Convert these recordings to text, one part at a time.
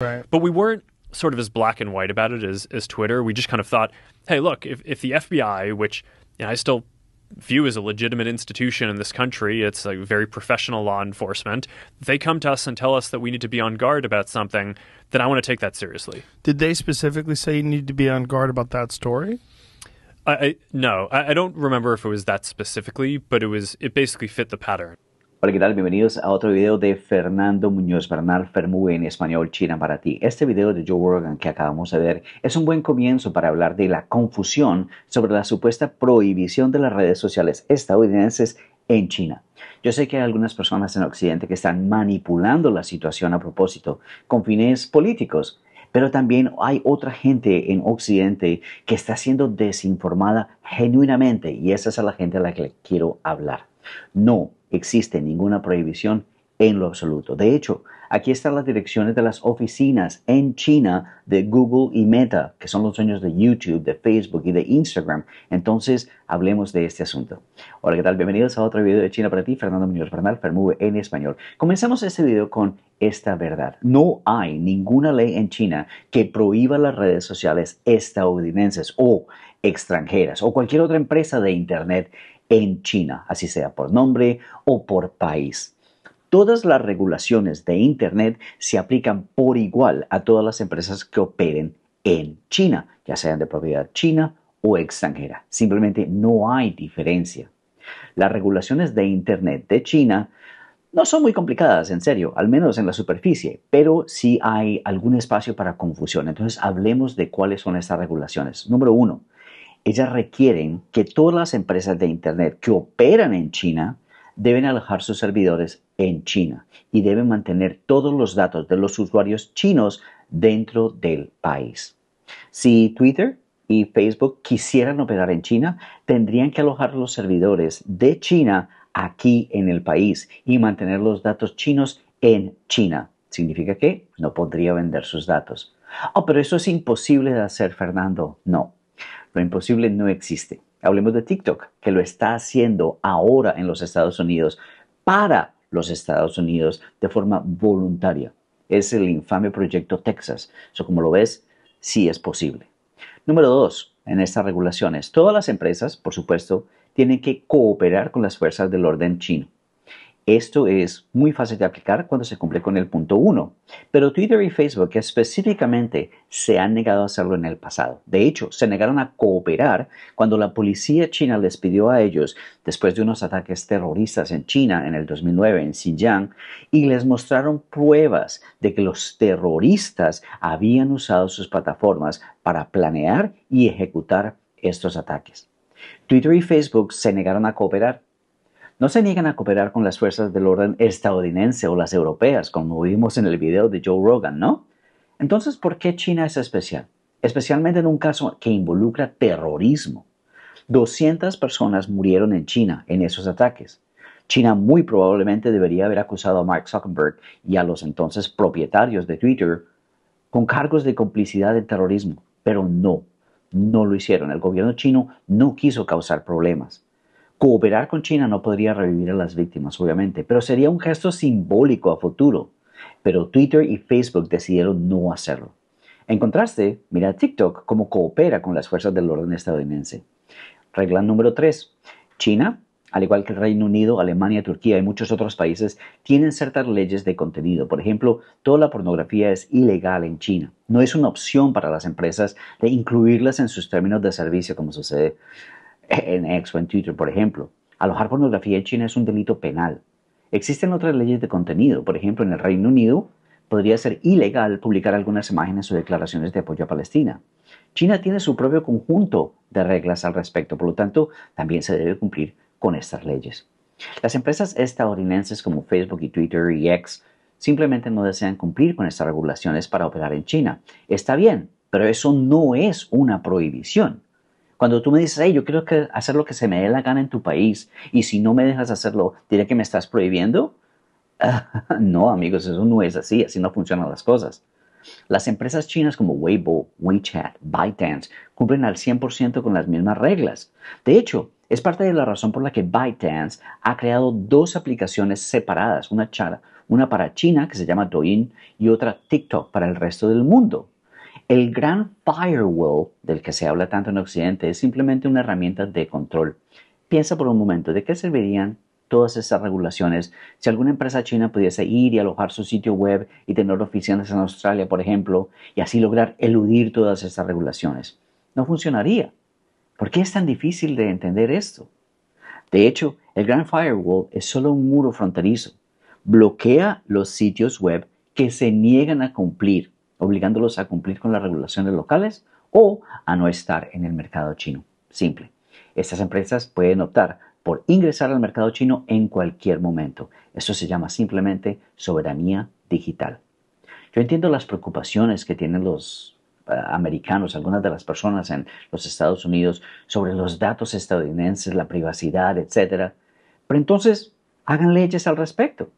Right. But we weren't sort of as black and white about it as, as Twitter. We just kind of thought, hey, look, if, if the FBI, which you know, I still view as a legitimate institution in this country, it's a very professional law enforcement, they come to us and tell us that we need to be on guard about something, then I want to take that seriously. Did they specifically say you need to be on guard about that story? I, I no, I, I don't remember if it was that specifically, but it was it basically fit the pattern. Hola, ¿qué tal? Bienvenidos a otro video de Fernando Muñoz Bernal Fermú en español China para ti. Este video de Joe Rogan que acabamos de ver es un buen comienzo para hablar de la confusión sobre la supuesta prohibición de las redes sociales estadounidenses en China. Yo sé que hay algunas personas en Occidente que están manipulando la situación a propósito con fines políticos, pero también hay otra gente en Occidente que está siendo desinformada genuinamente y esa es la gente a la que le quiero hablar. No existe ninguna prohibición en lo absoluto. De hecho, aquí están las direcciones de las oficinas en China de Google y Meta, que son los dueños de YouTube, de Facebook y de Instagram. Entonces, hablemos de este asunto. Hola, ¿qué tal? Bienvenidos a otro video de China para ti, Fernando Muñoz Bernal, Fermube en español. Comenzamos este video con esta verdad. No hay ninguna ley en China que prohíba las redes sociales estadounidenses o extranjeras o cualquier otra empresa de Internet en China, así sea por nombre o por país. Todas las regulaciones de Internet se aplican por igual a todas las empresas que operen en China, ya sean de propiedad china o extranjera. Simplemente no hay diferencia. Las regulaciones de Internet de China no son muy complicadas, en serio, al menos en la superficie, pero sí hay algún espacio para confusión. Entonces hablemos de cuáles son estas regulaciones. Número uno, ellas requieren que todas las empresas de Internet que operan en China deben alojar sus servidores en China y deben mantener todos los datos de los usuarios chinos dentro del país. Si Twitter y Facebook quisieran operar en China, tendrían que alojar los servidores de China aquí en el país y mantener los datos chinos en China. ¿Significa que no podría vender sus datos? Oh, pero eso es imposible de hacer, Fernando. No, lo imposible no existe. Hablemos de TikTok, que lo está haciendo ahora en los Estados Unidos para los Estados Unidos de forma voluntaria. Es el infame proyecto Texas. Eso, como lo ves, sí es posible. Número dos, en estas regulaciones, todas las empresas, por supuesto, tienen que cooperar con las fuerzas del orden chino. Esto es muy fácil de aplicar cuando se cumple con el punto 1, pero Twitter y Facebook específicamente se han negado a hacerlo en el pasado. De hecho, se negaron a cooperar cuando la policía china les pidió a ellos, después de unos ataques terroristas en China en el 2009 en Xinjiang, y les mostraron pruebas de que los terroristas habían usado sus plataformas para planear y ejecutar estos ataques. Twitter y Facebook se negaron a cooperar no se niegan a cooperar con las fuerzas del orden estadounidense o las europeas, como vimos en el video de Joe Rogan, ¿no? Entonces, ¿por qué China es especial? Especialmente en un caso que involucra terrorismo. 200 personas murieron en China en esos ataques. China muy probablemente debería haber acusado a Mark Zuckerberg y a los entonces propietarios de Twitter con cargos de complicidad en terrorismo, pero no, no lo hicieron. El gobierno chino no quiso causar problemas. Cooperar con China no podría revivir a las víctimas, obviamente, pero sería un gesto simbólico a futuro. Pero Twitter y Facebook decidieron no hacerlo. En contraste, mira TikTok cómo coopera con las fuerzas del orden estadounidense. Regla número 3. China, al igual que el Reino Unido, Alemania, Turquía y muchos otros países, tienen ciertas leyes de contenido. Por ejemplo, toda la pornografía es ilegal en China. No es una opción para las empresas de incluirlas en sus términos de servicio, como sucede en X o en Twitter, por ejemplo. Alojar pornografía en China es un delito penal. Existen otras leyes de contenido. Por ejemplo, en el Reino Unido podría ser ilegal publicar algunas imágenes o declaraciones de apoyo a Palestina. China tiene su propio conjunto de reglas al respecto, por lo tanto, también se debe cumplir con estas leyes. Las empresas estadounidenses como Facebook y Twitter y X simplemente no desean cumplir con estas regulaciones para operar en China. Está bien, pero eso no es una prohibición. Cuando tú me dices, hey, yo quiero hacer lo que se me dé la gana en tu país y si no me dejas hacerlo, diré que me estás prohibiendo. no, amigos, eso no es así, así no funcionan las cosas. Las empresas chinas como Weibo, WeChat, ByteDance cumplen al 100% con las mismas reglas. De hecho, Es parte de la razón por la que ByteDance ha creado dos aplicaciones separadas, una, una para China que se llama Douyin y otra TikTok para el resto del mundo. El gran firewall del que se habla tanto en Occidente es simplemente una herramienta de control. Piensa por un momento, ¿de qué servirían todas esas regulaciones si alguna empresa china pudiese ir y alojar su sitio web y tener oficinas en Australia, por ejemplo, y así lograr eludir todas esas regulaciones? No funcionaría. ¿Por qué es tan difícil de entender esto? De hecho, el Grand Firewall es solo un muro fronterizo. Bloquea los sitios web que se niegan a cumplir, obligándolos a cumplir con las regulaciones locales o a no estar en el mercado chino. Simple. Estas empresas pueden optar por ingresar al mercado chino en cualquier momento. Eso se llama simplemente soberanía digital. Yo entiendo las preocupaciones que tienen los eh, americanos, algunas de las personas en los Estados Unidos sobre los datos estadounidenses, la privacidad, etc. Pero entonces, hagan leyes al respecto.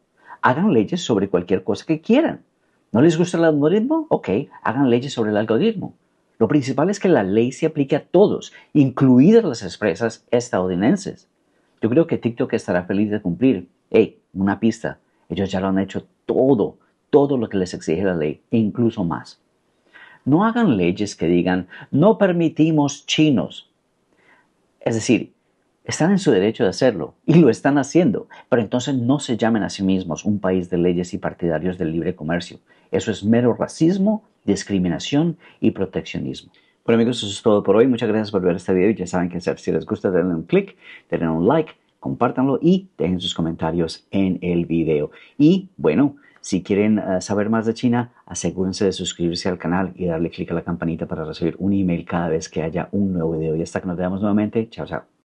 Hagan leyes sobre cualquier cosa que quieran. ¿No les gusta el algoritmo? Ok, hagan leyes sobre el algoritmo. Lo principal es que la ley se aplique a todos, incluidas las empresas estadounidenses. Yo creo que TikTok estará feliz de cumplir. Hey, una pista. Ellos ya lo han hecho todo, todo lo que les exige la ley, e incluso más. No hagan leyes que digan no permitimos chinos. Es decir, están en su derecho de hacerlo y lo están haciendo, pero entonces no se llamen a sí mismos un país de leyes y partidarios del libre comercio. Eso es mero racismo, discriminación y proteccionismo. Bueno amigos, eso es todo por hoy. Muchas gracias por ver este video y ya saben qué hacer. Si les gusta, denle un clic, denle un like, compártanlo y dejen sus comentarios en el video. Y bueno, si quieren eh, saber más de China, asegúrense de suscribirse al canal y darle clic a la campanita para recibir un email cada vez que haya un nuevo video. Y hasta que nos veamos nuevamente, chao, chao.